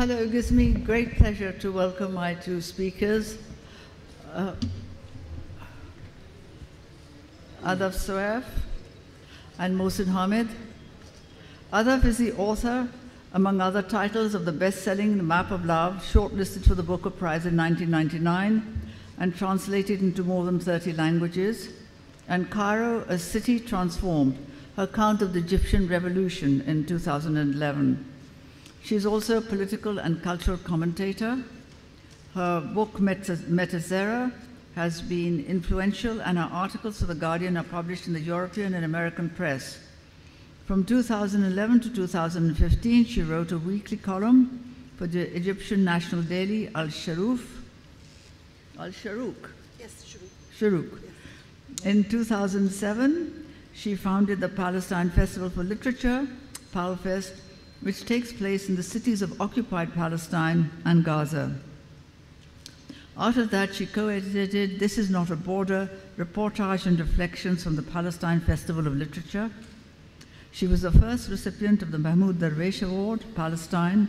Hello, it gives me great pleasure to welcome my two speakers. Uh, Ahdaf Soueif and Mohsin Hamid. Ahdaf is the author, among other titles, of the best-selling The Map of Love, shortlisted for the Booker Prize in 1999 and translated into more than 30 languages, and Cairo, A City Transformed, her account of the Egyptian Revolution in 2011. She is also a political and cultural commentator. Her book, Mezzaterra, has been influential, and her articles for The Guardian are published in the European and American press. From 2011 to 2015, she wrote a weekly column for the Egyptian national daily Al Sharuf. Al Sharouk. Yes. Sharouk. In 2007, she founded the Palestine Festival for Literature, PALFest, which takes place in the cities of occupied Palestine and Gaza. Out of that, she co-edited This Is Not a Border, Reportage and Reflections from the Palestine Festival of Literature. She was the first recipient of the Mahmoud Darwish Award, Palestine,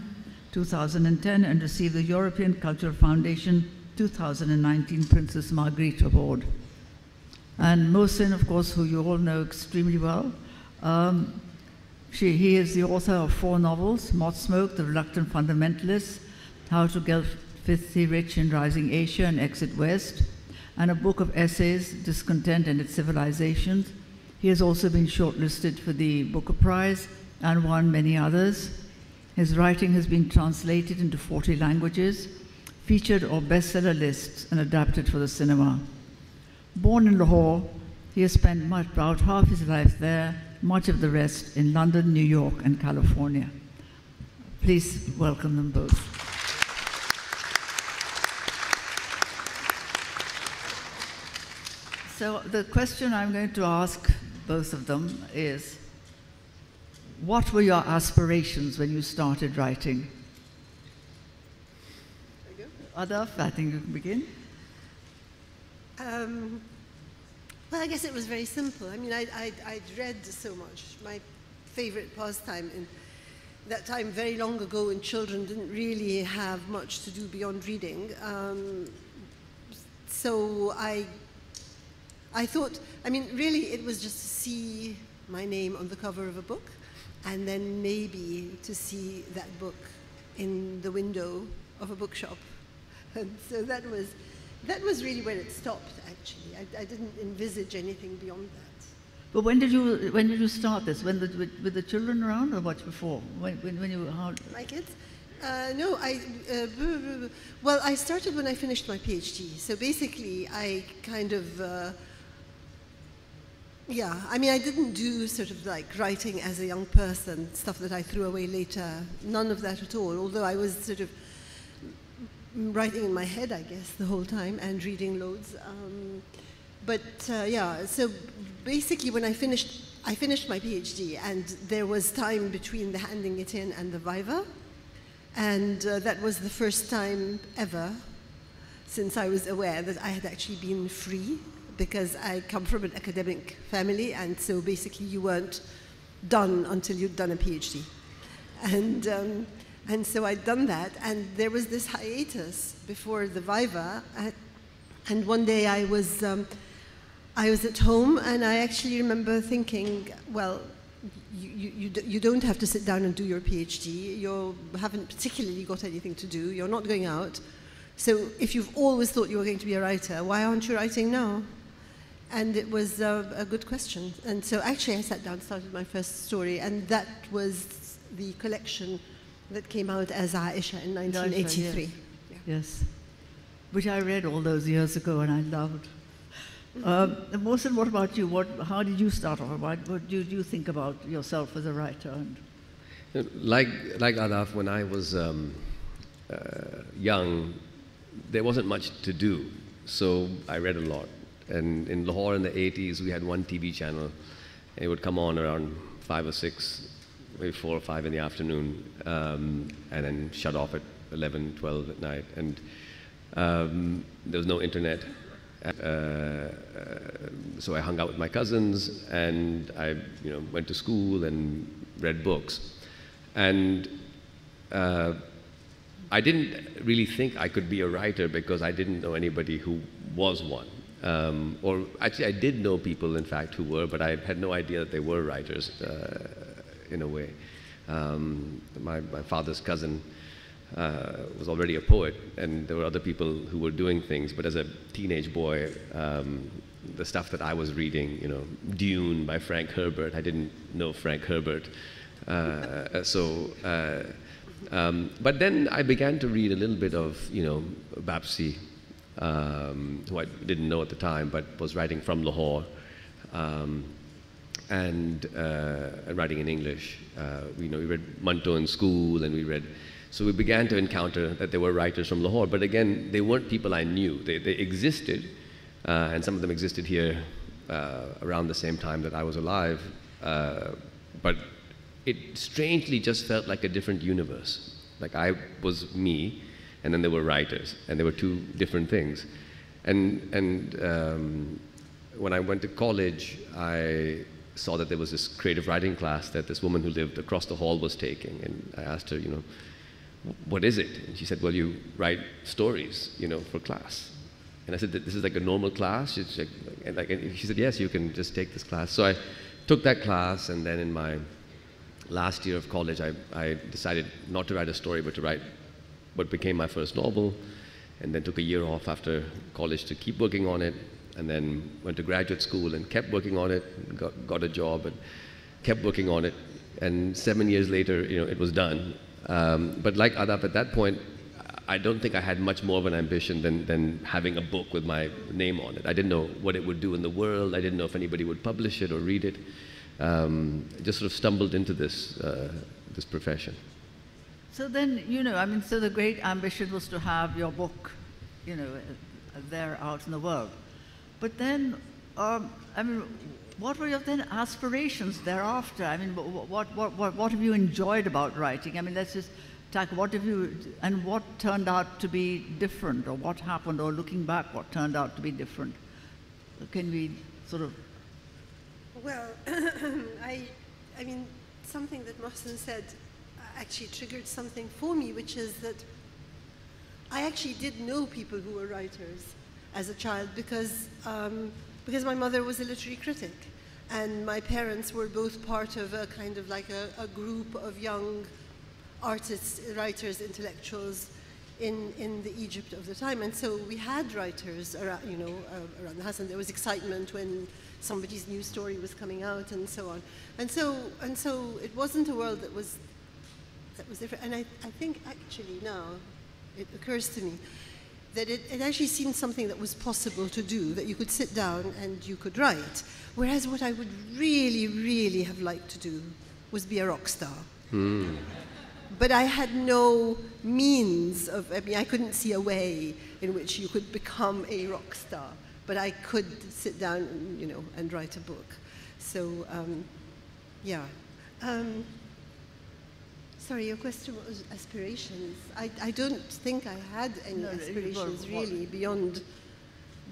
2010, and received the European Cultural Foundation 2019 Princess Margriet Award. And Mohsin, of course, who you all know extremely well, um, she, he is the author of four novels, Moth Smoke, The Reluctant Fundamentalist, How to Get Filthy Rich in Rising Asia and Exit West, and a book of essays, Discontent and Its Civilizations. He has also been shortlisted for the Booker Prize and won many others. His writing has been translated into 40 languages, featured on bestseller lists, and adapted for the cinema. Born in Lahore, he has spent about half his life there much of the rest in London, New York, and California. Please welcome them both. So the question I'm going to ask both of them is, what were your aspirations when you started writing? Ahdaf, I think you can begin. Um, well, I guess it was very simple. I mean, I'd, I'd, I'd read so much. My favorite pastime in that time, very long ago, when children didn't really have much to do beyond reading. Um, so I, I thought, I mean, really, it was just to see my name on the cover of a book, and then maybe to see that book in the window of a bookshop. And so that was that was really where it stopped, actually. I, I, didn't envisage anything beyond that. But when did you when did you start this? When the, with, with, the children around, or what before? When, when, when you how? My kids. Uh, no, I uh, well, I started when I finished my PhD. So basically, I kind of. Uh, yeah, I mean, I didn't do sort of like writing as a young person, stuff that I threw away later. None of that at all. Although I was sort of writing in my head, I guess, the whole time and reading loads. Um, but uh, yeah, so basically when I finished, I finished my PhD and there was time between the handing it in and the Viva. And uh, that was the first time ever since I was aware that I had actually been free because I come from an academic family and so basically you weren't done until you'd done a PhD. And um, and so I'd done that, and there was this hiatus before the Viva. And one day I was, um, I was at home, and I actually remember thinking, well, you, you, you don't have to sit down and do your PhD. You haven't particularly got anything to do. You're not going out. So if you've always thought you were going to be a writer, why aren't you writing now? And it was a, a good question. And so actually I sat down, started my first story, and that was the collection that came out as Aisha in 1983. yes. Yeah. yes. Which I read all those years ago and I loved. Um, Mohsin, what about you? What, how did you start off? What, what do you think about yourself as a writer? And like, like Ahdaf, when I was um, uh, young, there wasn't much to do, so I read a lot. And in Lahore in the 80s, we had one TV channel, and it would come on around five or six maybe four or five in the afternoon, um, and then shut off at 11, 12 at night. And um, there was no internet. Uh, uh, so I hung out with my cousins, and I, you know, went to school and read books. And uh, I didn't really think I could be a writer because I didn't know anybody who was one. Um, or actually, I did know people, in fact, who were, but I had no idea that they were writers uh, in a way. Um, my, my father's cousin uh, was already a poet, and there were other people who were doing things. But as a teenage boy, um, the stuff that I was reading, you know, Dune by Frank Herbert, I didn't know Frank Herbert. Uh, so, uh, um, but then I began to read a little bit of, you know, Bapsi, um, who I didn't know at the time, but was writing from Lahore. Um, and, uh, writing in English. Uh, you know, we read Manto in school, and we read so we began to encounter that there were writers from Lahore, but again, they weren't people I knew. They, they existed, uh, and some of them existed here uh, around the same time that I was alive, uh, but it strangely just felt like a different universe. Like I was me, and then there were writers, and there were two different things. And, and um, when I went to college, I saw that there was this creative writing class that this woman who lived across the hall was taking, and I asked her, you know, what is it? And she said, well, you write stories, you know, for class. And I said, this is like a normal class? She's like, and, like, and she said, yes, you can just take this class. So I took that class, and then in my last year of college, I, I decided not to write a story, but to write what became my first novel, and then took a year off after college to keep working on it, and then went to graduate school and kept working on it, got, got a job, and kept working on it. And seven years later, you know, it was done. Um, but like Ahdaf, at that point, I don't think I had much more of an ambition than, than having a book with my name on it. I didn't know what it would do in the world. I didn't know if anybody would publish it or read it. Um, just sort of stumbled into this, uh, this profession. So then, you know, I mean, so the great ambition was to have your book, you know, there out in the world. But then, um, I mean, what were your then aspirations thereafter? I mean, what, what, what, what have you enjoyed about writing? I mean, let's just talk, what have you, and what turned out to be different, or what happened, or looking back, what turned out to be different? Can we sort of... Well, I, I mean, something that Mohsin said actually triggered something for me, which is that I actually did know people who were writers as a child because, um, because my mother was a literary critic. And my parents were both part of a kind of like a, a group of young artists, writers, intellectuals in, in the Egypt of the time. And so we had writers around, you know, uh, around the house, and there was excitement when somebody's new story was coming out and so on. And so, and so it wasn't a world that was, that was different. And I, I think actually now it occurs to me that it, it actually seemed something that was possible to do, that you could sit down and you could write. Whereas what I would really, really have liked to do was be a rock star. Mm. But I had no means of, I mean, I couldn't see a way in which you could become a rock star. But I could sit down, and, you know, and write a book. So, um, yeah. Um, Sorry, your question was aspirations. I, I don't think I had any no, aspirations what, really beyond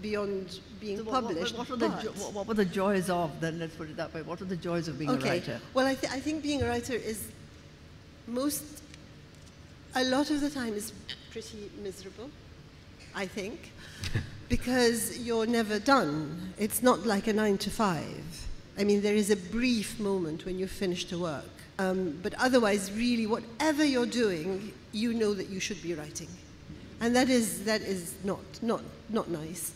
beyond being so published. What, what, what, what, what, were the joys of, then let's put it that way, what are the joys of being okay. a writer? Well, I, th- I think being a writer is most, a lot of the time is pretty miserable, I think, because you're never done. It's not like a nine to five. I mean, there is a brief moment when you've finished the work. Um, but otherwise, really, whatever you're doing, you know that you should be writing. And that is, that is not, not, not nice.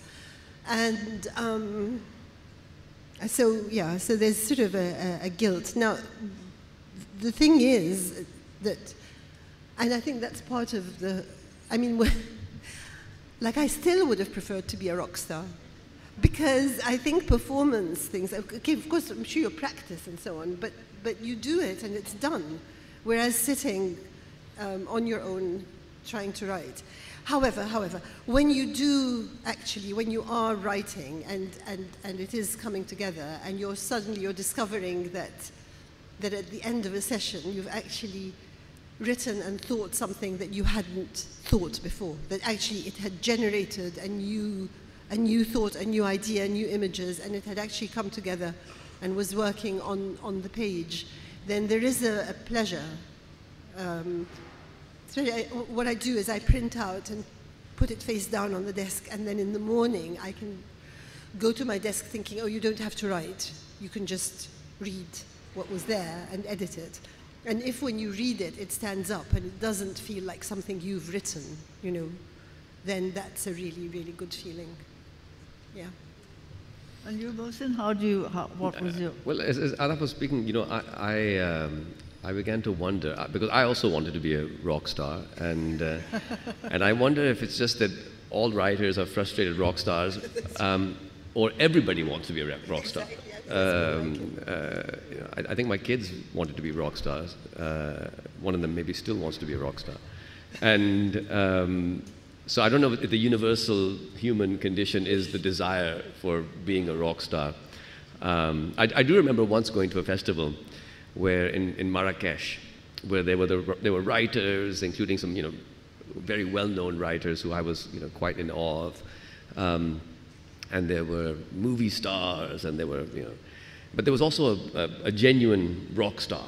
And um, so, yeah, so there's sort of a, a, a guilt. Now, the thing is that, and I think that's part of the, I mean, like I still would have preferred to be a rock star because I think performance things, okay, of course, I'm sure you practice and so on, but but you do it and it's done. Whereas sitting um, on your own trying to write. However, however, when you do actually, when you are writing and, and, and it is coming together and you're suddenly you're discovering that, that at the end of a session you've actually written and thought something that you hadn't thought before, that actually it had generated a new, a new thought, a new idea, new images, and it had actually come together and was working on, on the page, then there is a, a pleasure um, So I, what I do is I print out and put it face down on the desk, and then in the morning I can go to my desk thinking, oh, you don't have to write. You can just read what was there and edit it. And if when you read it, it stands up and it doesn't feel like something you've written, you know, then that's a really, really good feeling. Yeah. And you, Mohsin, how do you, how, what was your... Well, as, as Ahdaf was speaking, you know, I, I, um, I began to wonder, uh, because I also wanted to be a rock star, and, uh, and I wonder if it's just that all writers are frustrated rock stars, um, or everybody wants to be a rock star. Um, uh, you know, I, I, think my kids wanted to be rock stars. Uh, one of them maybe still wants to be a rock star. And um, so I don't know if the universal human condition is the desire for being a rock star. Um, I, I, do remember once going to a festival where in, in Marrakesh, where there were, the, there were writers, including some you know, very well-known writers who I was you know, quite in awe of. Um, and there were movie stars, and there were, you know, but there was also a, a, a genuine rock star.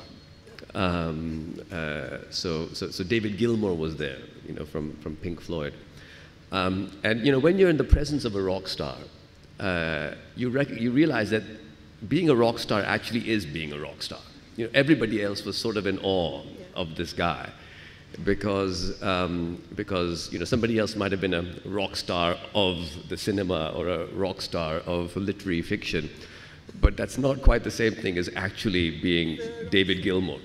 Um, uh, so, so, so David Gilmour was there, you know, from, from Pink Floyd. Um, and you know, when you're in the presence of a rock star, uh, you, you realize that being a rock star actually is being a rock star. You know, everybody else was sort of in awe of this guy because, um, because you know, somebody else might have been a rock star of the cinema or a rock star of literary fiction. But that's not quite the same thing as actually being David Gilmour.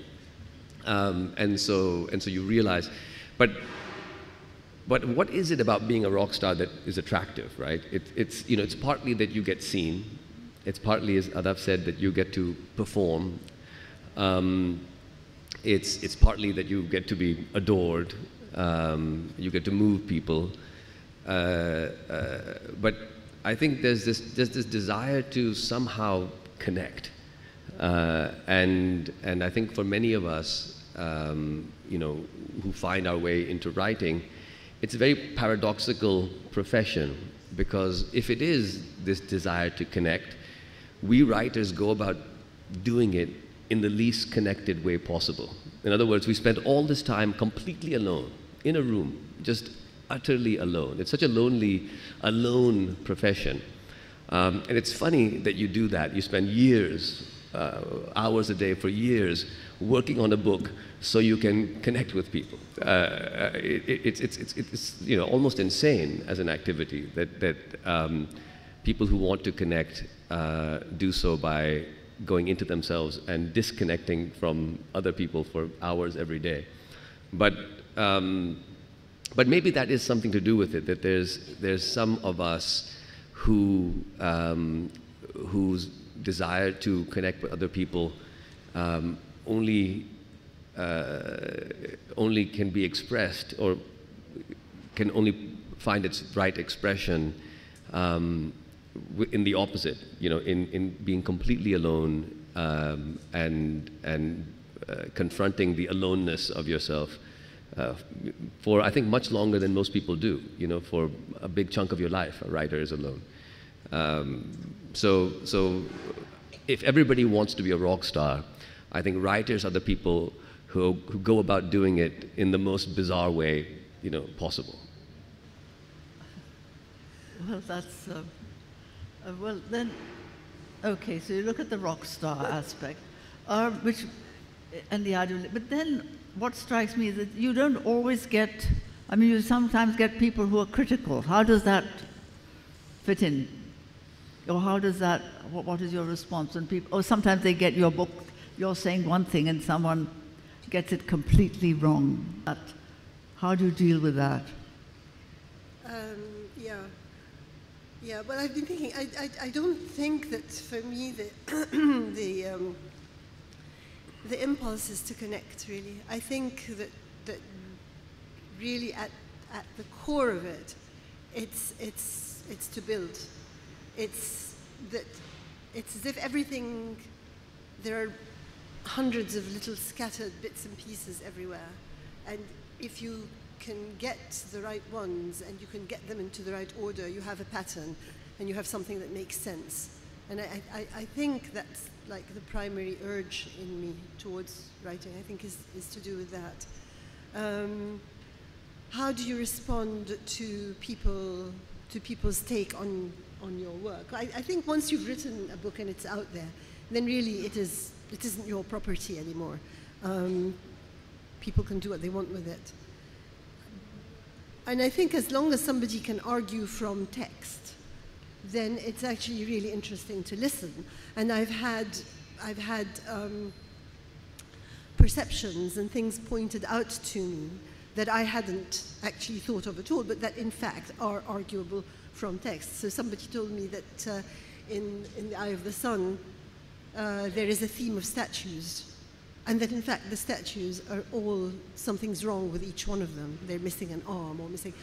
Um, and, so, and so you realize, but but what is it about being a rock star that is attractive, right? It, it's, you know, it's partly that you get seen. It's partly, as Ahdaf said, that you get to perform. Um, it's, it's partly that you get to be adored. Um, you get to move people. Uh, uh, but I think there's this, there's this desire to somehow connect. Uh, and, and I think for many of us, um, you know, who find our way into writing, it's a very paradoxical profession because if it is this desire to connect, we writers go about doing it in the least connected way possible. In other words, we spend all this time completely alone, in a room, just utterly alone. It's such a lonely, alone profession. Um, and it's funny that you do that. You spend years, uh, hours a day for years, working on a book so you can connect with people. Uh, uh it, it's, it's, it's, it's, you know, almost insane as an activity that, that um, people who want to connect uh, do so by going into themselves and disconnecting from other people for hours every day. But, um, but maybe that is something to do with it, that there's, there's some of us who, um, whose desire to connect with other people um, only uh, only can be expressed or can only find its right expression um, in the opposite, you know, in, in being completely alone um, and, and uh, confronting the aloneness of yourself uh, for, I think, much longer than most people do. You know, for a big chunk of your life, a writer is alone. Um, so, so if everybody wants to be a rock star, I think writers are the people who, who go about doing it in the most bizarre way, you know, possible. Well, that's uh, uh, well then. Okay, so you look at the rock star aspect, uh, which and the ideal. But then, what strikes me is that you don't always get. I mean, you sometimes get people who are critical. How does that fit in? Or how does that? What, what is your response when people? Or sometimes they get your book. You're saying one thing, and someone gets it completely wrong. But how do you deal with that? Um, yeah. Yeah, well, I've been thinking, I, I, I don't think that for me the, the, um, the impulse is to connect, really. I think that, that really at, at the core of it, it's, it's, it's to build. It's that it's as if everything, there are hundreds of little scattered bits and pieces everywhere. And if you can get the right ones and you can get them into the right order, you have a pattern and you have something that makes sense. And I, I, I think that's like the primary urge in me towards writing, I think is, is to do with that. Um, how do you respond to people to people's take on on your work? I, I think once you've written a book and it's out there, then really it is it isn't your property anymore. Um, people can do what they want with it. And I think as long as somebody can argue from text, then it's actually really interesting to listen. And I've had, I've had um, perceptions and things pointed out to me that I hadn't actually thought of at all, but that in fact are arguable from text. So somebody told me that uh, in, in The Eye of the Sun, uh, there is a theme of statues and that in fact the statues are all something's wrong with each one of them. They're missing an arm or missing.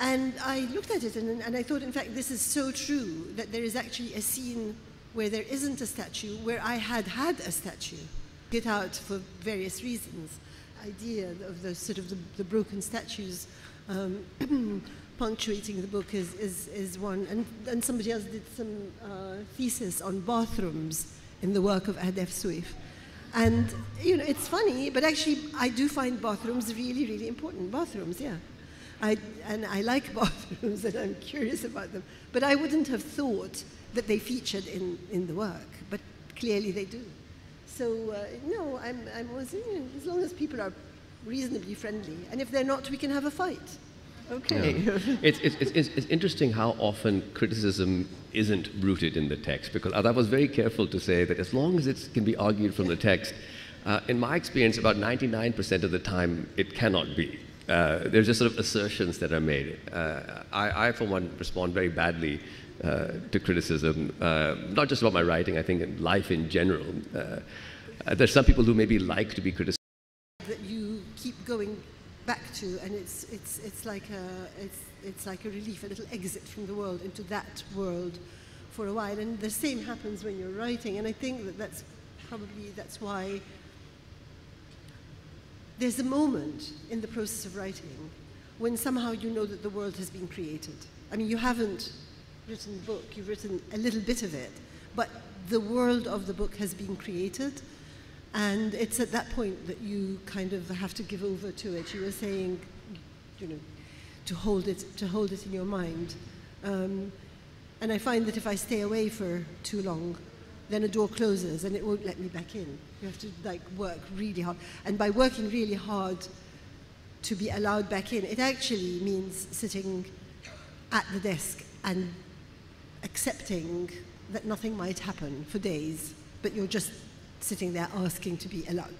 And I looked at it and, and I thought, in fact, this is so true that there is actually a scene where there isn't a statue, where I had had a statue. Get out for various reasons. Idea of the sort of the, the broken statues um, punctuating the book is, is, is one. And, and somebody else did some uh, thesis on bathrooms in the work of Ahdaf Soueif. And, you know, it's funny, but actually, I do find bathrooms really, really important. Bathrooms, yeah. I, and I like bathrooms and I'm curious about them. But I wouldn't have thought that they featured in, in the work, but clearly they do. So, uh, no, I'm, I'm always, you know, as long as people are reasonably friendly. And if they're not, we can have a fight. Okay. Yeah. it's, it's, it's, it's interesting how often criticism isn't rooted in the text because I was very careful to say that as long as it can be argued from the text, uh, in my experience, about 99% of the time, it cannot be. Uh, there's just sort of assertions that are made. Uh, I, I, for one, respond very badly uh, to criticism, uh, not just about my writing, I think in life in general. Uh, there's some people who maybe like to be criticized. That you keep going back to, and it's, it's, it's, like a, it's, it's like a relief, a little exit from the world into that world for a while. And the same happens when you're writing, and I think that that's probably that's why there's a moment in the process of writing when somehow you know that the world has been created. I mean, you haven't written the book, you've written a little bit of it, but the world of the book has been created and it's at that point that you kind of have to give over to it. You were saying, you know, to hold it, to hold it in your mind. Um, and I find that if I stay away for too long, then a door closes and it won't let me back in. You have to like work really hard. And by working really hard to be allowed back in, it actually means sitting at the desk and accepting that nothing might happen for days, but you're just sitting there asking to be allowed.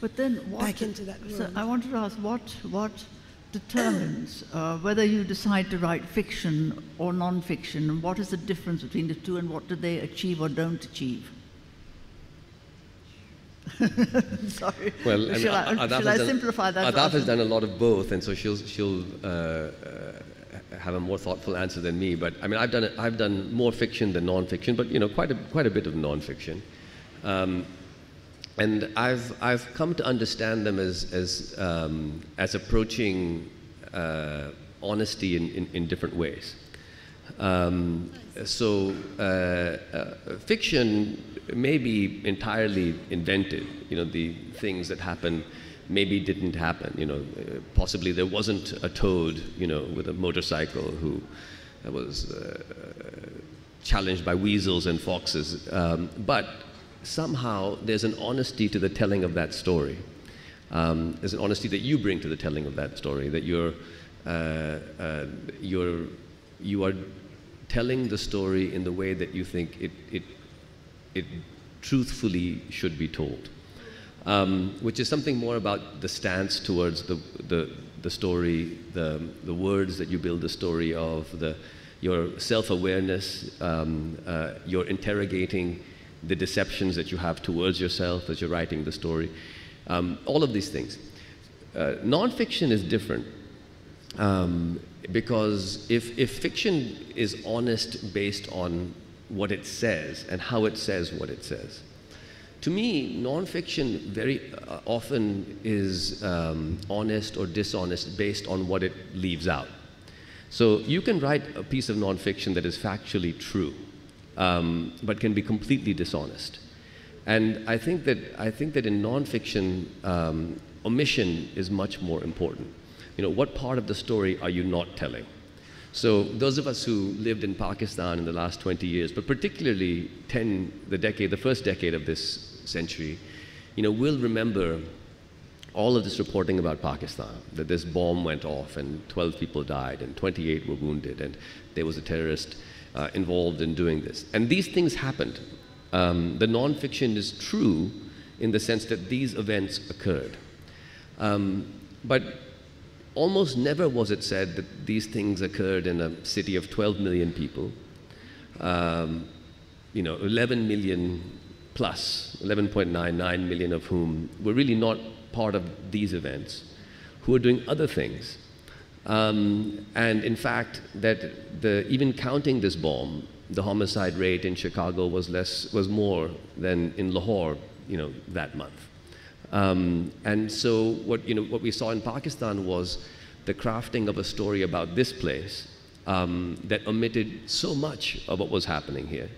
But then what, back into that world. So I wanted to ask what what determines uh, whether you decide to write fiction or non-fiction. What is the difference between the two, and what do they achieve or don't achieve? Sorry. Well, shall I, I, shall I simplify that? Ahdaf has done a lot of both, and so she'll she'll uh, uh, have a more thoughtful answer than me. But I mean, I've done I've done more fiction than non-fiction, but you know, quite a quite a bit of non-fiction. Um, and I've I've come to understand them as as um, as approaching uh, honesty in, in, in, different ways. Um, so uh, uh, fiction may be entirely invented. You know, the things that happen maybe didn't happen. You know, uh, possibly there wasn't a toad, you know, with a motorcycle who was uh, challenged by weasels and foxes. Um, but somehow there's an honesty to the telling of that story. Um, there's an honesty that you bring to the telling of that story, that you're, uh, uh, you're, you are telling the story in the way that you think it, it, it truthfully should be told um, which is something more about the stance towards the, the, the story, the, the words that you build the story of, the, your self awareness, um, uh, your interrogating the deceptions that you have towards yourself as you're writing the story, um, all of these things. Uh, nonfiction is different um, because if, if fiction is honest based on what it says and how it says what it says, to me, nonfiction very uh, often is um, honest or dishonest based on what it leaves out. So you can write a piece of nonfiction that is factually true, um, but can be completely dishonest. And I think that I think that in nonfiction, um, omission is much more important. You know, what part of the story are you not telling? So those of us who lived in Pakistan in the last 20 years, but particularly 10, the decade, the first decade of this century, you know, will remember all of this reporting about Pakistan, that this bomb went off and 12 people died and 28 were wounded and there was a terrorist uh, involved in doing this. And these things happened. Um, the nonfiction is true in the sense that these events occurred. Um, but almost never was it said that these things occurred in a city of 12 million people, um, you know, 11 million plus, 11.99 million of whom were really not part of these events, who were doing other things. Um, and in fact, that the, even counting this bomb, the homicide rate in Chicago was, less, was more than in Lahore, you know, that month. Um, and so what, you know, what we saw in Pakistan was the crafting of a story about this place um, that omitted so much of what was happening here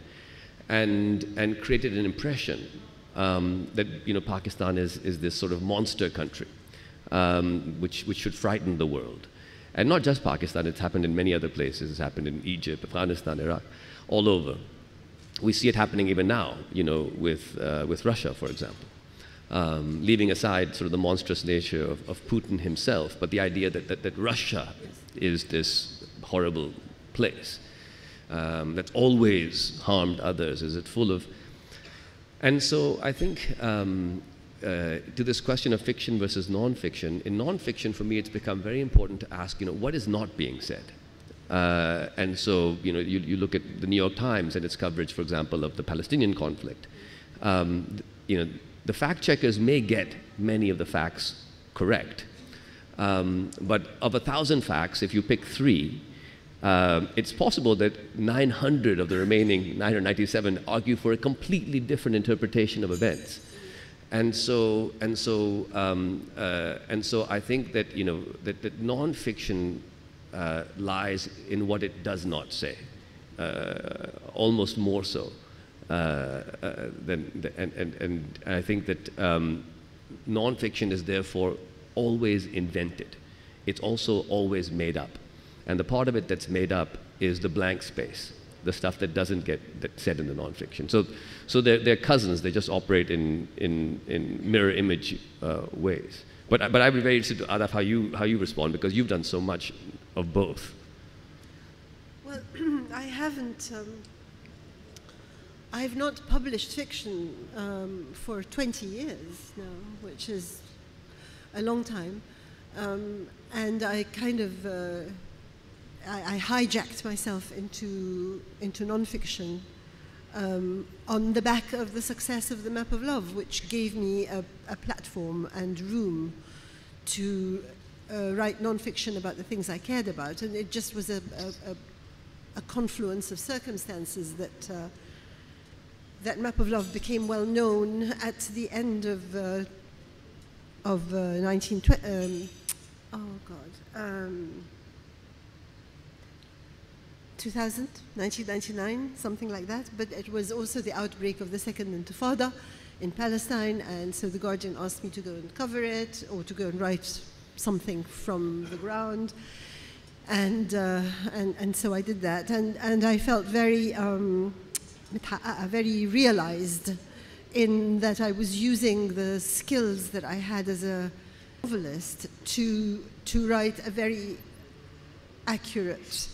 and, and created an impression um, that you know, Pakistan is, is this sort of monster country um, which, which should frighten the world. And not just Pakistan, it's happened in many other places. It's happened in Egypt, Afghanistan, Iraq, all over. We see it happening even now, you know, with, uh, with Russia, for example. Um, leaving aside sort of the monstrous nature of, of Putin himself, but the idea that, that, that Russia is this horrible place um, that's always harmed others? Is it full of. And so I think um, uh, to this question of fiction versus nonfiction, in nonfiction, for me, it's become very important to ask, you know, what is not being said? Uh, and so, you know, you, you, look at the New York Times and its coverage, for example, of the Palestinian conflict. Um, you know, the fact checkers may get many of the facts correct, um, but of a thousand facts, if you pick three, uh, it's possible that 900 of the remaining 997 argue for a completely different interpretation of events. And so, and so, um, uh, and so I think that, you know, that, that nonfiction uh, lies in what it does not say, uh, almost more so. Uh, uh, than, and, and, and I think that um, nonfiction is therefore always invented. It's also always made up. And the part of it that's made up is the blank space, the stuff that doesn't get said in the nonfiction. So, so they're, they're cousins. They just operate in, in, in mirror image uh, ways. But, but I'd be very interested, to Ahdaf, how you, how you respond, because you've done so much of both. Well, I haven't. Um, I've not published fiction um, for 20 years now, which is a long time. Um, and I kind of uh, I, I hijacked myself into, into nonfiction um, on the back of the success of the Map of Love, which gave me a, a platform and room to uh, write nonfiction about the things I cared about. And it just was a, a, a confluence of circumstances that, uh, that Map of Love became well known at the end of, uh, of uh, 1920. Um, oh, God. Um, 2000, 1999, something like that. But it was also the outbreak of the Second Intifada in Palestine, and so the Guardian asked me to go and cover it or to go and write something from the ground. And, uh, and, and so I did that, and, and I felt very, um, very realized in that I was using the skills that I had as a novelist to, to write a very accurate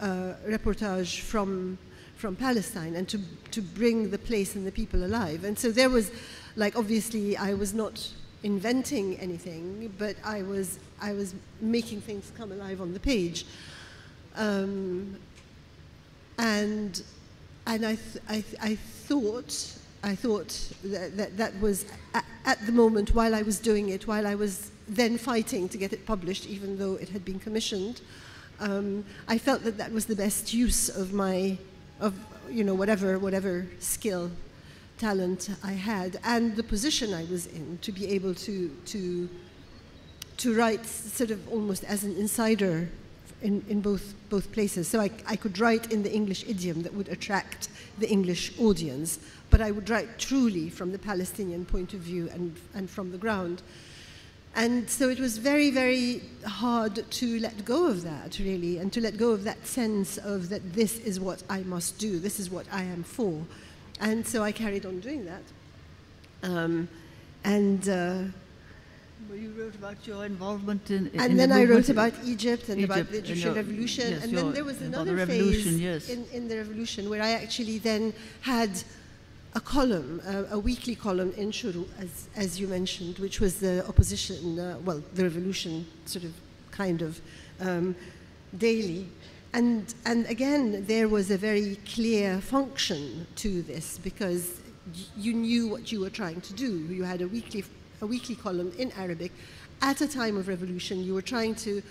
uh, reportage from from Palestine and to, to bring the place and the people alive. And so there was, like, obviously, I was not inventing anything, but I was, I was making things come alive on the page. Um, and and I, th- I, th- I thought, I thought that, that, that was at, at the moment while I was doing it, while I was then fighting to get it published, even though it had been commissioned um, I felt that that was the best use of my, of you know, whatever, whatever skill, talent I had, and the position I was in to be able to, to, to write sort of almost as an insider in, in both, both places. So I, I could write in the English idiom that would attract the English audience, but I would write truly from the Palestinian point of view and, and from the ground. And so it was very, very hard to let go of that, really, and to let go of that sense of that this is what I must do, this is what I am for. And so I carried on doing that. Um, and uh, Well, you wrote about your involvement in. in and the then I wrote about Egypt and about the Egyptian your- revolution. yes, and then there was about the another phase yes. in, in the revolution where I actually then had a column, a, a weekly column in Shuru, as, as you mentioned, which was the opposition, uh, well, the revolution sort of kind of um, daily. And, and again, there was a very clear function to this because you knew what you were trying to do. You had a weekly, a weekly column in Arabic. At a time of revolution, you were trying to,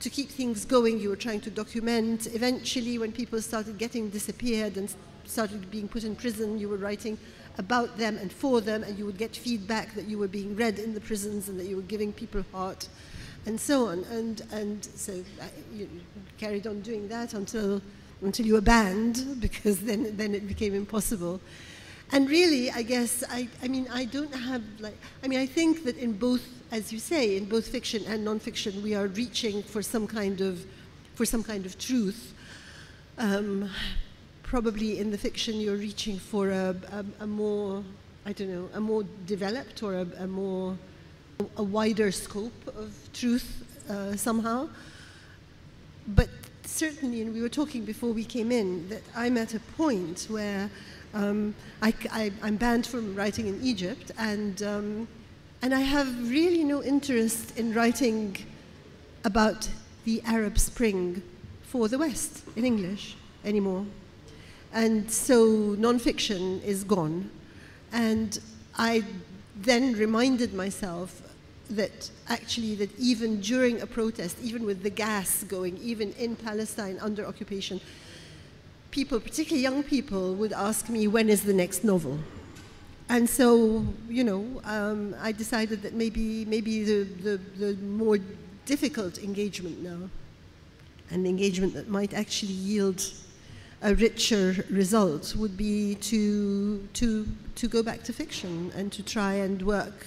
to keep things going, you were trying to document. Eventually, when people started getting disappeared and started being put in prison, you were writing about them and for them, and you would get feedback that you were being read in the prisons and that you were giving people heart and so on. And, and so I, you carried on doing that until, until you were banned, because then, then it became impossible. And really, I guess, I, I mean, I don't have, like, I mean, I think that in both, as you say, in both fiction and nonfiction, we are reaching for some kind of, for some kind of truth. Um, probably in the fiction, you're reaching for a, a, a more, I don't know, a more developed or a, a more a wider scope of truth uh, somehow. But certainly, and we were talking before we came in, that I'm at a point where um, I, am banned from writing in Egypt, and, um, and I have really no interest in writing about the Arab Spring for the West in English anymore. And so nonfiction is gone. And I then reminded myself that actually that even during a protest, even with the gas going, even in Palestine under occupation, people, particularly young people, would ask me, when is the next novel? And so, you know, um, I decided that maybe, maybe the, the, the more difficult engagement now, an engagement that might actually yield a richer result, would be to, to, to go back to fiction and to try and work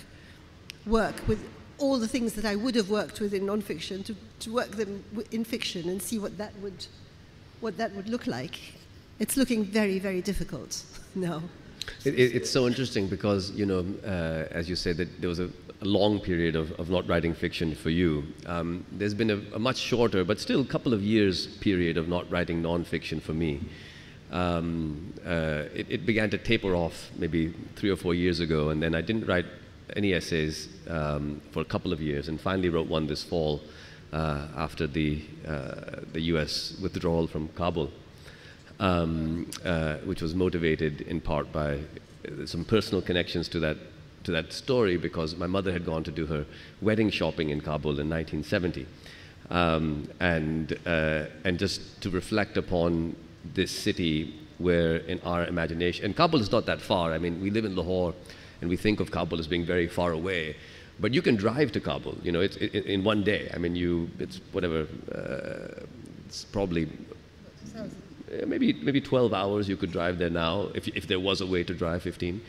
work with all the things that I would have worked with in nonfiction, to, to work them in fiction and see what that would, what that would look like. It's looking very, very difficult now. It, it, it's so interesting because, you know, uh, as you said, that there was a, a long period of, of not writing fiction for you. Um, there's been a, a much shorter, but still a couple of years period of not writing nonfiction for me. Um, uh, it, it began to taper off maybe three or four years ago, and then I didn't write any essays um, for a couple of years, and finally wrote one this fall uh, after the, uh, the US withdrawal from Kabul, um, uh, which was motivated in part by some personal connections to that, to that story because my mother had gone to do her wedding shopping in Kabul in 1970. Um, and, uh, and just to reflect upon this city where in our imagination, and Kabul is not that far. I mean, we live in Lahore and we think of Kabul as being very far away. But you can drive to Kabul, you know, it's, it, in one day. I mean, you, it's whatever, uh, it's probably maybe, maybe 12 hours you could drive there now, if, if there was a way to drive 15.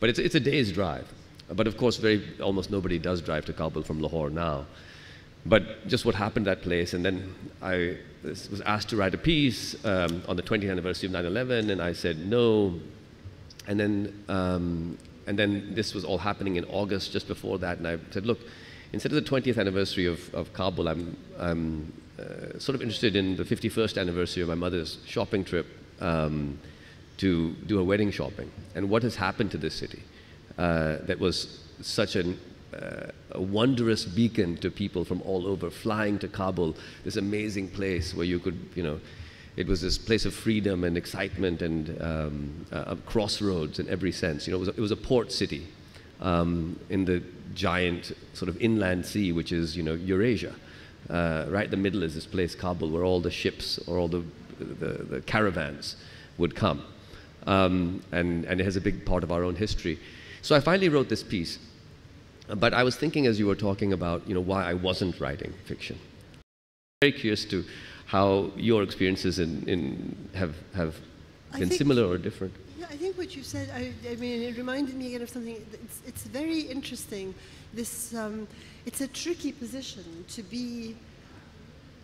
But it's, it's a day's drive. But of course, very, almost nobody does drive to Kabul from Lahore now. But just what happened at that place, and then I was asked to write a piece um, on the 20th anniversary of 9/11, and I said no. And then, um, and then this was all happening in August, just before that, and I said, look, instead of the 20th anniversary of, of Kabul, I'm, I'm uh, sort of interested in the 51st anniversary of my mother's shopping trip um, to do her wedding shopping, and what has happened to this city uh, that was such an uh, a wondrous beacon to people from all over, flying to Kabul, this amazing place where you could, you know, it was this place of freedom and excitement and um, a crossroads in every sense. You know, it was a, it was a port city um, in the giant sort of inland sea, which is, you know, Eurasia. Uh, right in the middle is this place, Kabul, where all the ships or all the, the, the caravans would come. Um, and, and it has a big part of our own history. So I finally wrote this piece. But I was thinking as you were talking about, you know, why I wasn't writing fiction. Very curious to how your experiences in, in have, have been similar or different. I think what you said, I, I mean, it reminded me again of something. It's, it's very interesting. This, um, it's a tricky position to be,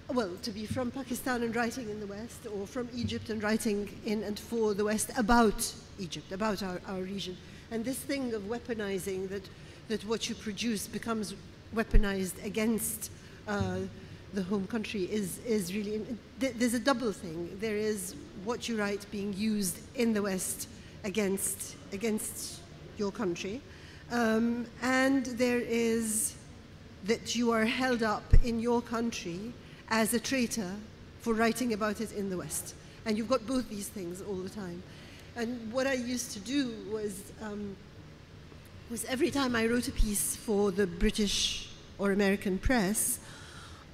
well, to be from Pakistan and writing in the West, or from Egypt and writing in and for the West about Egypt, about our, our region. And this thing of weaponizing that, that what you produce becomes weaponized against uh, the home country is, is really, there's a double thing. There is what you write being used in the West against, against your country. Um, and there is that you are held up in your country as a traitor for writing about it in the West. And you've got both these things all the time. And what I used to do was, um, was every time I wrote a piece for the British or American press,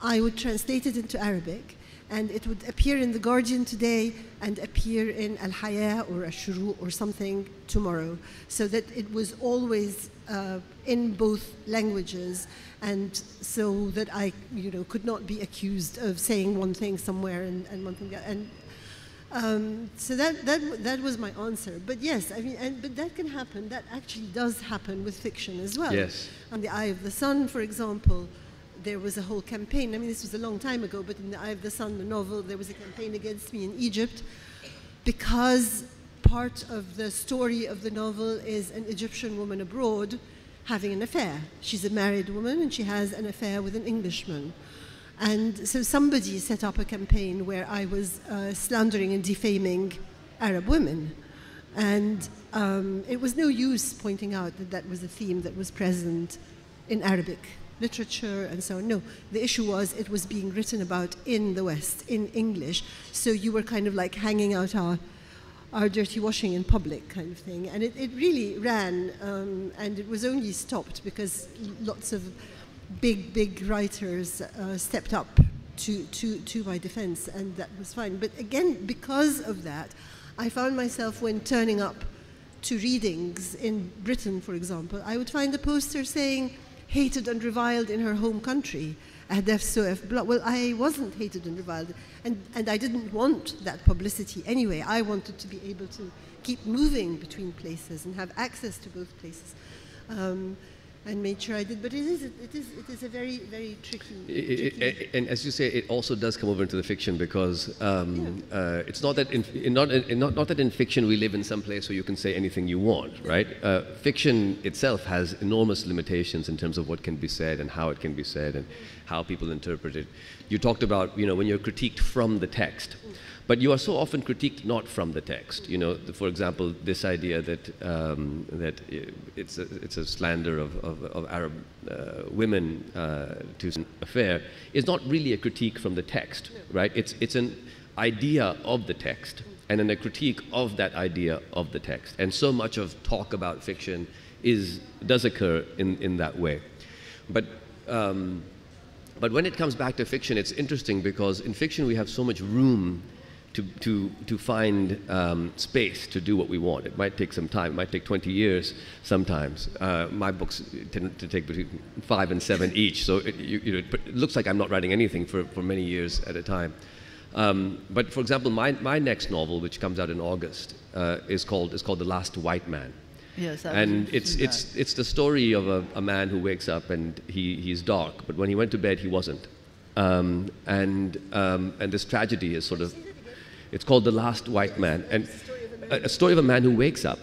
I would translate it into Arabic and it would appear in The Guardian today and appear in Al Hayat or Ashuru or something tomorrow. So that it was always uh, in both languages and so that I you know, could not be accused of saying one thing somewhere and, and one thing. And um, so that, that, that was my answer. But yes, I mean, and, but that can happen. That actually does happen with fiction as well. Yes. On The Eye of the Sun, for example, there was a whole campaign. I mean, this was a long time ago, but in The Eye of the Sun, the novel, there was a campaign against me in Egypt because part of the story of the novel is an Egyptian woman abroad having an affair. She's a married woman and she has an affair with an Englishman. And so somebody set up a campaign where I was uh, slandering and defaming Arab women. And um, it was no use pointing out that that was a theme that was present in Arabic literature and so on. No, the issue was it was being written about in the West, in English. So you were kind of like hanging out our, our dirty washing in public kind of thing. And it, it really ran, um, and it was only stopped because lots of big, big writers uh, stepped up to, to, to my defense, and that was fine. But again, because of that, I found myself when turning up to readings in Britain, for example, I would find a poster saying, hated and reviled in her home country. Well, I wasn't hated and reviled, and, and I didn't want that publicity anyway. I wanted to be able to keep moving between places and have access to both places. Um, and made sure I did. But it is, it is, it is a very, very tricky. It, tricky. It, and as you say, it also does come over into the fiction because um, yeah. uh, it's not that in, in not, in, not, not that in fiction we live in some place where you can say anything you want, right? Uh, fiction itself has enormous limitations in terms of what can be said and how it can be said and how people interpret it. You talked about, you know, when you're critiqued from the text. Mm. But you are so often critiqued not from the text. You know, for example, this idea that, um, that it's, a, it's a slander of, of, of Arab uh, women uh, to an affair is not really a critique from the text, right? It's, it's an idea of the text and then a critique of that idea of the text. And so much of talk about fiction is, does occur in, in that way. But, um, but when it comes back to fiction, it's interesting because in fiction we have so much room to, to, to find um, space to do what we want. It might take some time. It might take 20 years sometimes. Uh, my books tend to take between five and seven each, so it, you, you know, it looks like I'm not writing anything for, for many years at a time. Um, but for example, my, my next novel, which comes out in August, uh, is, called, is called The Last White Man. Yes, and it's, it's, it's the story of a, a man who wakes up and he, he's dark, but when he went to bed, he wasn't. Um, and, um, and this tragedy is sort of it's called The Last White Man. And a, a story of a man who wakes up.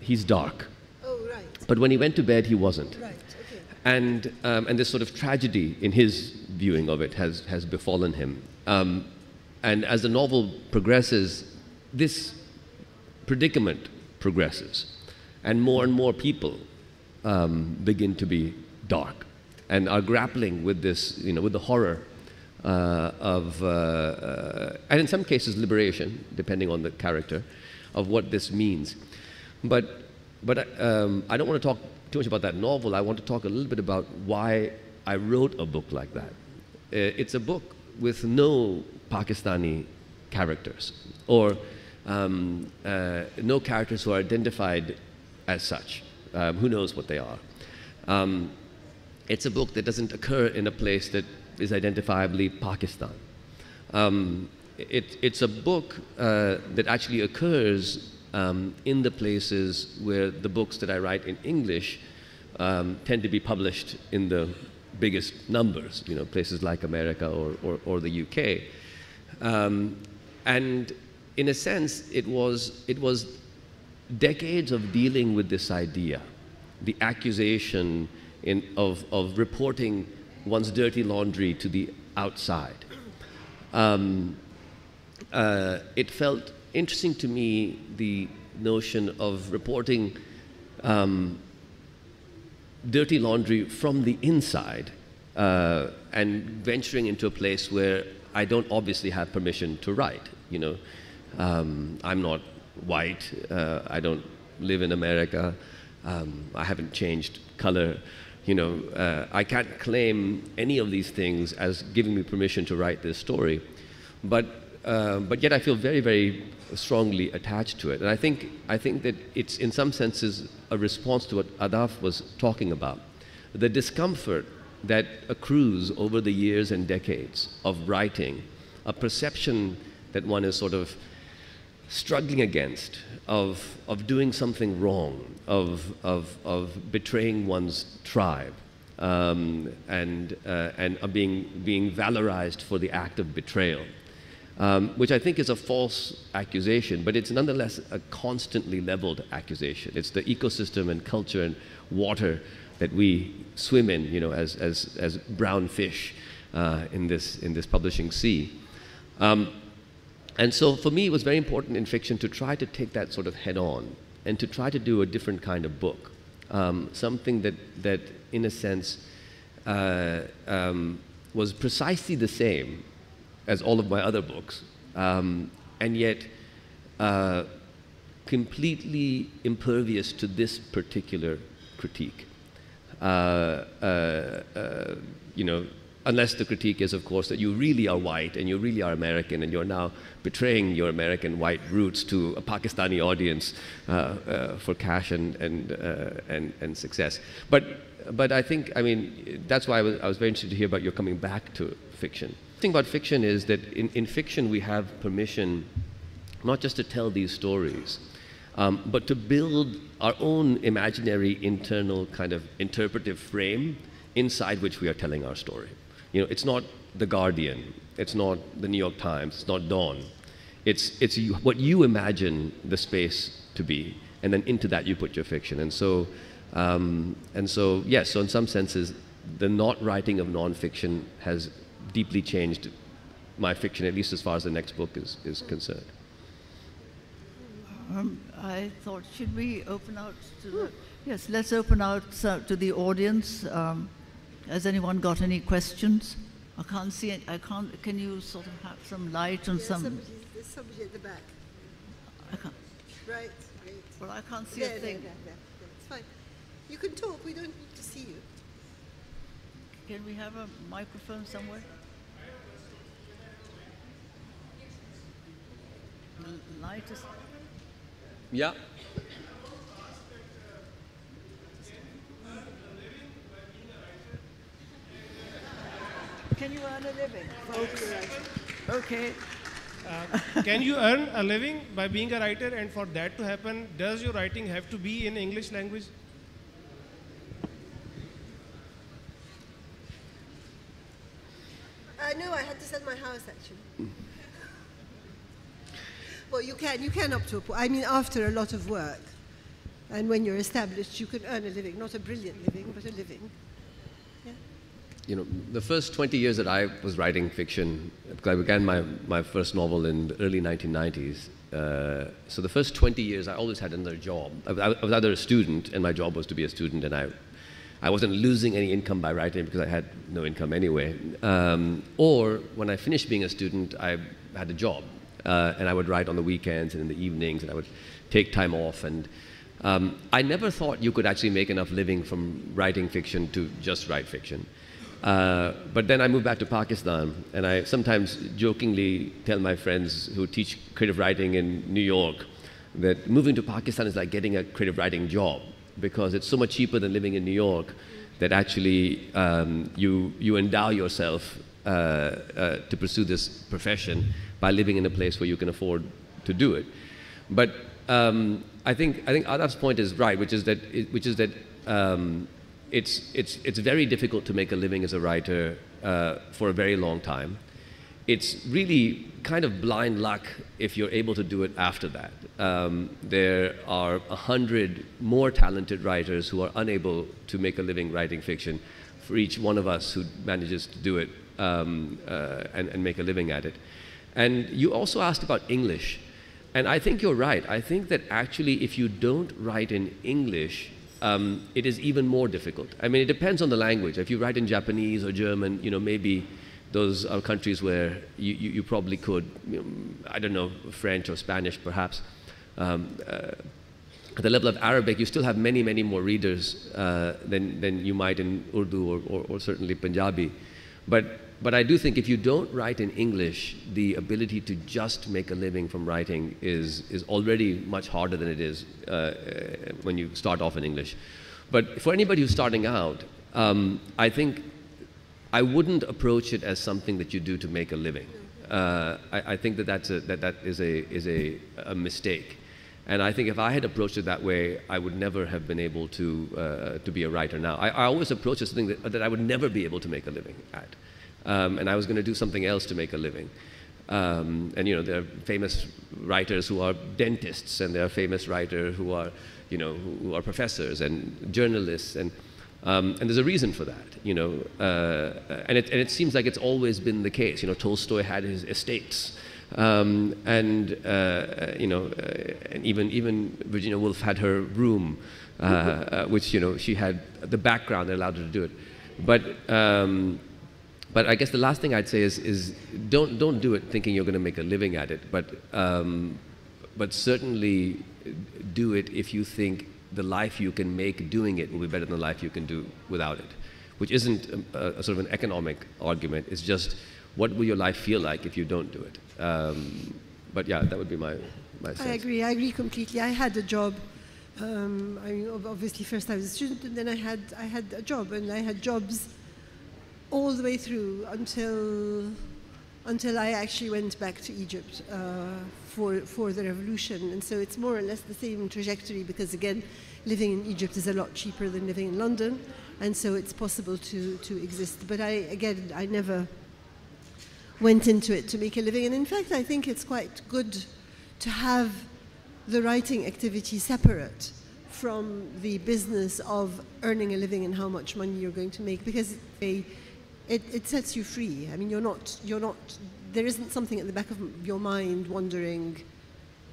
He's dark. Oh, right. But when he went to bed, he wasn't. Right. Okay. And, um, and this sort of tragedy in his viewing of it has, has befallen him. Um, and as the novel progresses, this predicament progresses. And more and more people um, begin to be dark and are grappling with this, you know, with the horror of, uh, uh, and in some cases, liberation, depending on the character, of what this means. But, but um, I don't want to talk too much about that novel. I want to talk a little bit about why I wrote a book like that. It's a book with no Pakistani characters or um, uh, no characters who are identified as such. Um, who knows what they are? Um, it's a book that doesn't occur in a place that is identifiably Pakistan. Um, it, it's a book uh, that actually occurs um, in the places where the books that I write in English um, tend to be published in the biggest numbers, you know, places like America or, or, or the UK. Um, and in a sense, it was, it was decades of dealing with this idea, the accusation in, of, of reporting one's dirty laundry to the outside. Um, uh, it felt interesting to me the notion of reporting um, dirty laundry from the inside uh, and venturing into a place where I don't obviously have permission to write. You know, um, I'm not white. Uh, I don't live in America. Um, I haven't changed color. You know, uh, I can't claim any of these things as giving me permission to write this story. But, uh, but yet I feel very, very strongly attached to it. And I think, I think that it's in some senses a response to what Ahdaf was talking about. The discomfort that accrues over the years and decades of writing, a perception that one is sort of struggling against, of, of doing something wrong, of, of, of betraying one's tribe, um, and, uh, and being, being valorized for the act of betrayal um, which I think is a false accusation, but it's nonetheless a constantly leveled accusation. It's the ecosystem and culture and water that we swim in, you know, as, as, as brown fish uh, in, this, in this publishing sea. Um, and so for me, it was very important in fiction to try to take that sort of head on and to try to do a different kind of book, um, something that, that, in a sense, uh, um, was precisely the same as all of my other books, um, and yet uh, completely impervious to this particular critique. Uh, uh, uh, you know, unless the critique is, of course, that you really are white and you really are American and you're now betraying your American white roots to a Pakistani audience uh, uh, for cash and, and, and, and success. But, but I think, I mean, that's why I was, I was very interested to hear about your coming back to fiction. The thing about fiction is that in, in fiction we have permission not just to tell these stories, um, but to build our own imaginary internal kind of interpretive frame inside which we are telling our story. You know, it's not The Guardian, it's not the New York Times, it's not Dawn. It's, it's you, what you imagine the space to be, and then into that you put your fiction. And so, um, and so yes, so in some senses, the not writing of nonfiction has deeply changed my fiction, at least as far as the next book is, is concerned. Um, I thought, should we open out to the, yes, let's open out uh, to the audience. Um, has anyone got any questions? I can't see it. I can't. Can you sort of have some light on some? Somebody, there's somebody at the back. I can't. Right, great. Well, I can't see there, a thing. There, there, there. It's fine. You can talk. We don't need to see you. Can we have a microphone somewhere? The light is. Yeah. Can you earn a living, folks? Okay. Uh, can you earn a living by being a writer? And for that to happen, does your writing have to be in English language? Uh, no, I had to sell my house actually. well, you can, you can up to a point. I mean, after a lot of work, and when you're established, you can earn a living, not a brilliant living, but a living. You know, the first 20 years that I was writing fiction, because I began my, my first novel in the early 1990s, uh, so the first 20 years I always had another job. I, I was either a student, and my job was to be a student, and I I wasn't losing any income by writing because I had no income anyway. Um, or when I finished being a student, I had a job. Uh, and I would write on the weekends and in the evenings, and I would take time off. And um, I never thought you could actually make enough living from writing fiction to just write fiction. Uh, but then I moved back to Pakistan, and I sometimes jokingly tell my friends who teach creative writing in New York that moving to Pakistan is like getting a creative writing job because it's so much cheaper than living in New York that actually um, you, you endow yourself uh, uh, to pursue this profession by living in a place where you can afford to do it. But um, I think I think Ahdaf's point is right, which is that which is that um, it's it's it's very difficult to make a living as a writer uh, for a very long time. It's really kind of blind luck if you're able to do it after that. Um, there are a hundred more talented writers who are unable to make a living writing fiction for each one of us who manages to do it um, uh, and, and make a living at it. And you also asked about English. And I think you're right. I think that actually, if you don't write in English, um, it is even more difficult. I mean, it depends on the language. If you write in Japanese or German, you know, maybe those are countries where you, you, you probably could, you know, I don't know, French or Spanish perhaps. Um, uh, at the level of Arabic, you still have many, many more readers uh, than, than you might in Urdu or, or, or certainly Punjabi. But but I do think if you don't write in English, the ability to just make a living from writing is, is already much harder than it is uh, uh, when you start off in English. But for anybody who's starting out, um, I think I wouldn't approach it as something that you do to make a living. Uh, I, I, think that that's a, that, that is, a, is a, a mistake. And I think if I had approached it that way, I would never have been able to, uh, to be a writer now. I, I always approach it as something that, that I would never be able to make a living at um, and I was going to do something else to make a living. Um, and you know, there are famous writers who are dentists, and there are famous writers who are, you know, who, are professors and journalists, and um, and there's a reason for that, you know. Uh, and it and it seems like it's always been the case. You know, Tolstoy had his estates. Um, and uh, you know, uh, and even even Virginia Woolf had her room, uh, uh, which you know she had the background that allowed her to do it. But um, but I guess the last thing I'd say is, is don't, don't do it thinking you're going to make a living at it, but, um, but certainly do it if you think the life you can make doing it will be better than the life you can do without it, which isn't a, a sort of an economic argument. It's just what will your life feel like if you don't do it? Um, but yeah, that would be my, my sense. I agree. I agree completely. I had a job. Um, I mean, obviously, first I was a student, and then I had I had a job, and I had jobs all the way through until until I actually went back to Egypt uh, for for the revolution. And so it's more or less the same trajectory because again, living in Egypt is a lot cheaper than living in London, and so it's possible to to exist. But I again, I never went into it to make a living. And in fact, I think it's quite good to have the writing activity separate from the business of earning a living and how much money you're going to make because they it, it sets you free. I mean, you're not, you're not, there isn't something at the back of your mind wondering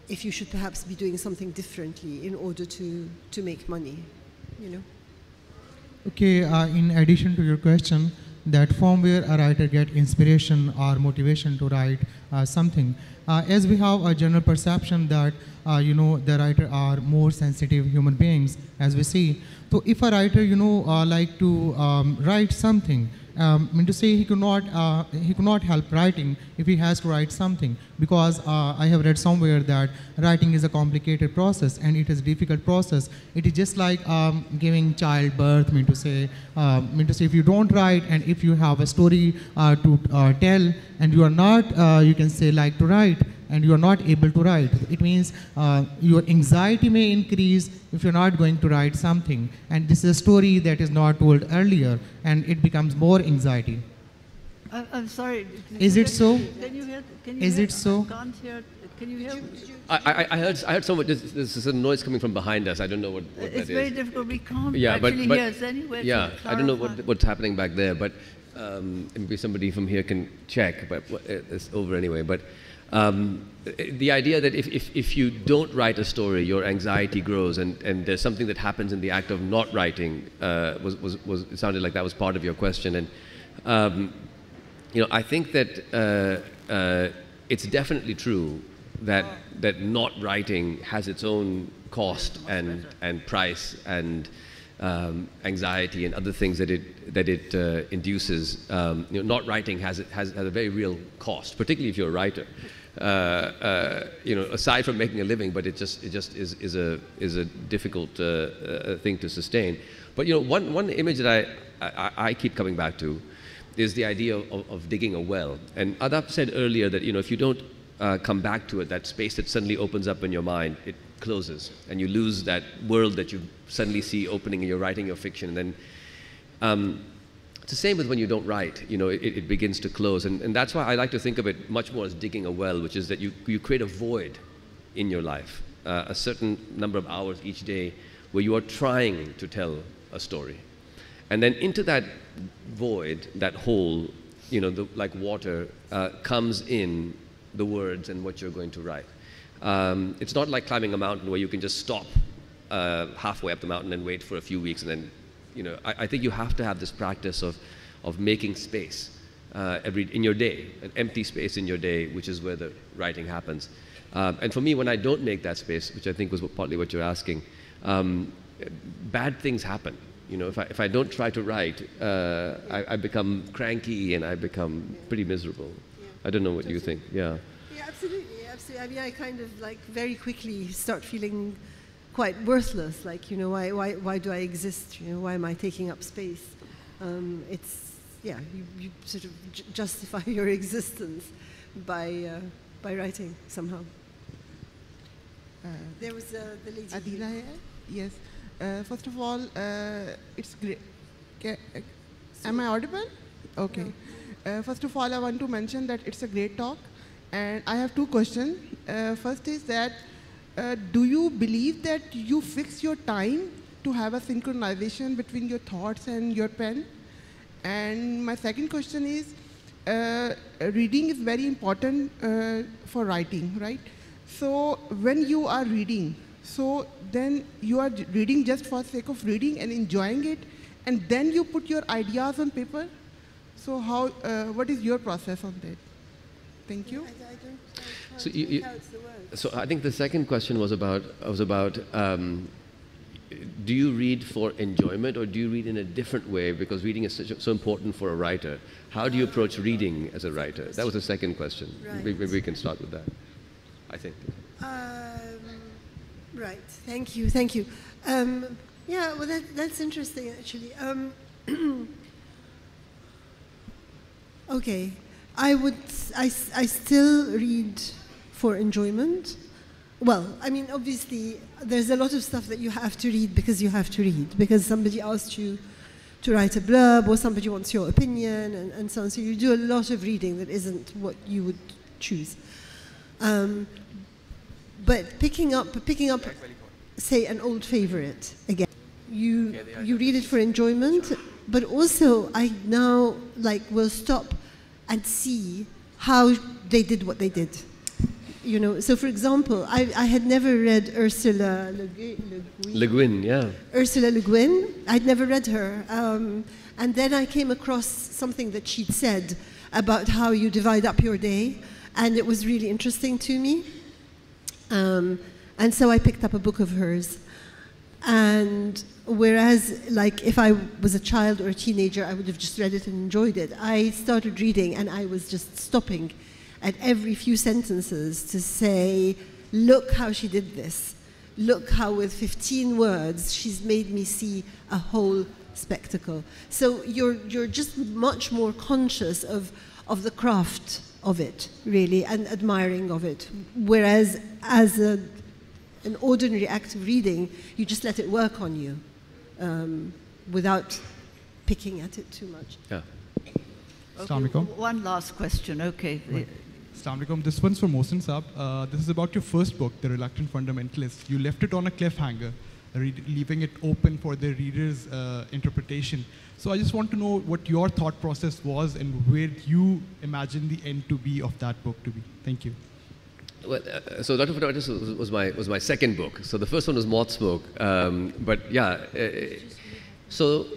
if you should perhaps be doing something differently in order to, to make money, you know? Okay, uh, in addition to your question, that from where a writer get inspiration or motivation to write uh, something, uh, as we have a general perception that uh, you know the writer are more sensitive human beings, as we see. So if a writer you know uh, like to um, write something, um, I mean to say he could not uh, he could not help writing if he has to write something because uh, I have read somewhere that writing is a complicated process and it is a difficult process. It is just like um, giving childbirth. I mean to say, uh, I mean to say if you don't write and if you have a story uh, to uh, tell and you are not uh, you can say like to write and you are not able to write. It means uh, your anxiety may increase if you're not going to write something. And this is a story that is not told earlier, and it becomes more anxiety. Uh, I'm sorry. Is it so? Can you hear? Can you is hear? it so? I can't hear. Can you hear? I, I, I heard I heard someone. There's, there's a noise coming from behind us. I don't know what, what it's that very is. difficult. We can't Yeah, but, actually but hear us anywhere. to yeah, I don't know what, what's happening back there, but um, maybe somebody from here can check. But it's over anyway. But um, the idea that if, if, if you don't write a story, your anxiety grows, and, and there's something that happens in the act of not writing. Uh, was, was, was it sounded like that was part of your question, and um, you know I think that uh, uh, it's definitely true that that not writing has its own cost and and price and um, anxiety and other things that it that it uh, induces. Um, you know, not writing has, has has a very real cost, particularly if you're a writer. Uh, uh, you know, aside from making a living, but it just it just is, is a is a difficult uh, uh, thing to sustain. But you know, one one image that I, I I keep coming back to is the idea of, of digging a well. And Ahdaf said earlier that you know if you don't uh, come back to it, that space that suddenly opens up in your mind, it closes, and you lose that world that you suddenly see opening, and you're writing your fiction, and then. Um, it's the same with when you don't write, you know, it, it begins to close. And, and that's why I like to think of it much more as digging a well, which is that you, you create a void in your life, uh, a certain number of hours each day where you are trying to tell a story. And then into that void, that hole, you know, the, like water, uh, comes in the words and what you're going to write. Um, it's not like climbing a mountain where you can just stop uh, halfway up the mountain and wait for a few weeks and then you know, I, I, think you have to have this practice of, of making space uh, every, in your day, an empty space in your day, which is where the writing happens. Um, and for me, when I don't make that space, which I think was partly what you're asking, um, bad things happen. You know, if I, if I don't try to write, uh, I, I, become cranky and I become pretty miserable. Yeah. I don't know what you think. Yeah. Yeah, absolutely, absolutely. I mean, I kind of like very quickly start feeling quite worthless. Like, you know, why, why, why do I exist? You know, why am I taking up space? Um, it's, yeah, you, you sort of justify your existence by, uh, by writing somehow. Uh, there was uh, the lady. Adila here. Yes. Uh, first of all, uh, it's great. Uh, am I audible? Okay. No. first of all, I want to mention that it's a great talk. And I have two questions. first is that uh, do you believe that you fix your time to have a synchronization between your thoughts and your pen? And my second question is, uh, reading is very important uh, for writing, right? So when you are reading, so then you are reading just for sake of reading and enjoying it, and then you put your ideas on paper. So how, uh, what is your process on that? Thank you. So you, you, so I think the second question was about was about um, do you read for enjoyment or do you read in a different way because reading is such, so important for a writer? How do you approach reading as a writer? That was the second question. Right. Maybe we can start with that. I think. Um, right. Thank you. Thank you. Um, yeah. Well, that, that's interesting actually. Um, okay. I would. I, I still read for enjoyment. Well, I mean, obviously, there's a lot of stuff that you have to read because you have to read, because somebody asked you to write a blurb or somebody wants your opinion and, and so on. So you do a lot of reading that isn't what you would choose. Um, but picking up, picking up, say, an old favorite again, you you read it for enjoyment, but also I now like will stop and see how they did what they did you know, so for example, I, I had never read Ursula Le, Guin. Le Guin, yeah. Ursula Le Guin. I'd never read her. Um, and then I came across something that she'd said about how you divide up your day, and it was really interesting to me. Um, and so I picked up a book of hers. And whereas, like, if I was a child or a teenager, I would have just read it and enjoyed it, I started reading and I was just stopping at every few sentences to say, look how she did this. Look how with 15 words she's made me see a whole spectacle. So you're, you're just much more conscious of, of the craft of it, really, and admiring of it. Whereas as a, an ordinary act of reading, you just let it work on you um, without picking at it too much. Yeah. Okay, one last question. Okay. Right. Assalamualaikum. This one's for Mohsin Saab. Uh, this is about your first book, The Reluctant Fundamentalist. You left it on a cliffhanger, leaving it open for the reader's uh, interpretation. So I just want to know what your thought process was and where you imagine the end to be of that book to be. Thank you. Uh, so Dr. Fundamentalist was, was, my, was my second book. So the first one was Moth Smoke. Um, but yeah, uh, so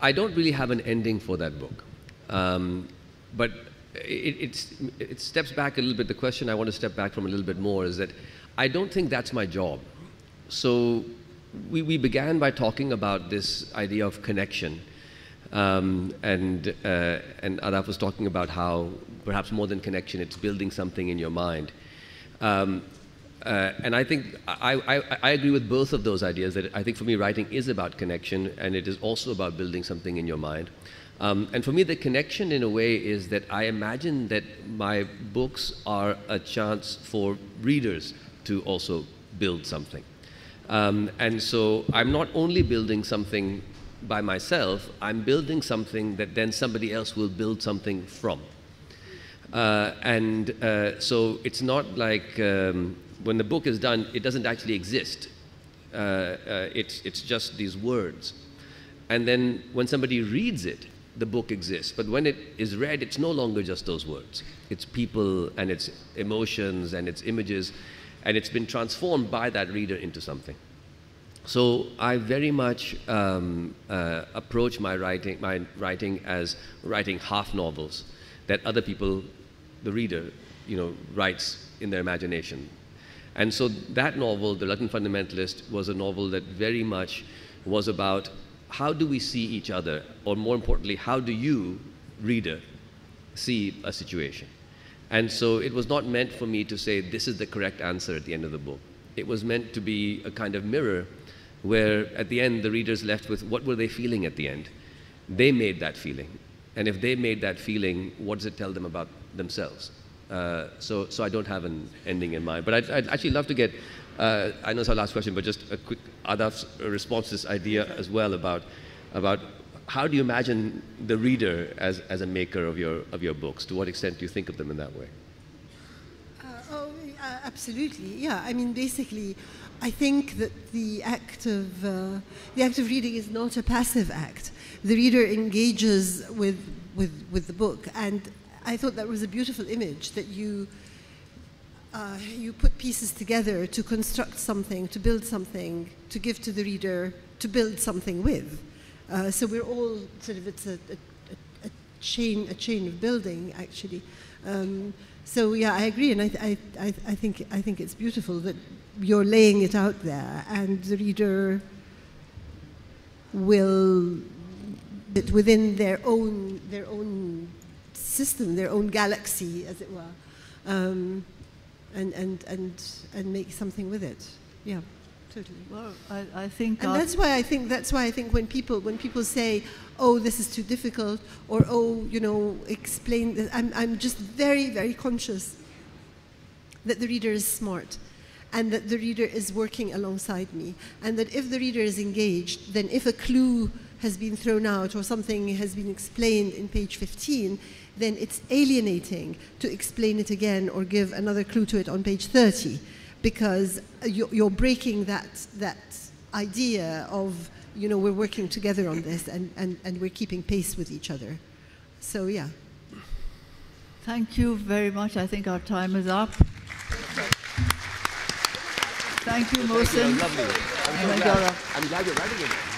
I don't really have an ending for that book. Um, but it, it steps back a little bit. The question I want to step back from a little bit more is that I don't think that's my job. So we, we began by talking about this idea of connection. Um, and, uh, and Ahdaf was talking about how perhaps more than connection, it's building something in your mind. Um, Uh, and I think I, I, I, agree with both of those ideas that I think for me, writing is about connection and it is also about building something in your mind. Um, and for me, the connection in a way is that I imagine that my books are a chance for readers to also build something. Um, and so I'm not only building something by myself, I'm building something that then somebody else will build something from. Uh, and uh, so it's not like um, when the book is done, it doesn't actually exist. Uh, uh, it's, it's just these words. And then when somebody reads it, the book exists. But when it is read, it's no longer just those words. It's people and its emotions and its images, and it's been transformed by that reader into something. So I very much um, uh, approach my writing, my writing as writing half novels that other people, the reader, you know, writes in their imagination. And so that novel, The Reluctant Fundamentalist, was a novel that very much was about how do we see each other, or more importantly, how do you, reader, see a situation? And so it was not meant for me to say this is the correct answer at the end of the book. It was meant to be a kind of mirror where at the end the reader's left with what were they feeling at the end? They made that feeling. And if they made that feeling, what does it tell them about themselves? Uh, so, so I don't have an ending in mind. But I'd, I'd actually love to get, uh, I know it's our last question, but just a quick Ahdaf's response to this idea as well about, about how do you imagine the reader as, as a maker of your, of your books? To what extent do you think of them in that way? Uh, oh, absolutely. Yeah, I mean, basically, I think that the act of uh, the act of reading is not a passive act. The reader engages with with with the book, and I thought that was a beautiful image that you uh, you put pieces together to construct something, to build something, to give to the reader, to build something with. Uh, so we're all sort of it's a, a, a, chain a chain of building actually. Um, so yeah, I agree, and I, I, I, I think I think it's beautiful that you're laying it out there, and the reader will within their own their own system, their own galaxy, as it were, um, and, and, and, and make something with it. Yeah, totally. Well, I, I think... And that's why I think, that's why I think when people, when people say, oh, this is too difficult, or oh, you know, explain this, I'm, I'm just very, very conscious that the reader is smart and that the reader is working alongside me. And that if the reader is engaged, then if a clue has been thrown out or something has been explained in page 15, then it's alienating to explain it again or give another clue to it on page 30 because you're breaking that, that idea of, you know, we're working together on this and, and, and we're keeping pace with each other. So, yeah. Thank you very much. I think our time is up. Thank you, Mohsin. Lovely. I'm, so glad. I'm glad you're writing it.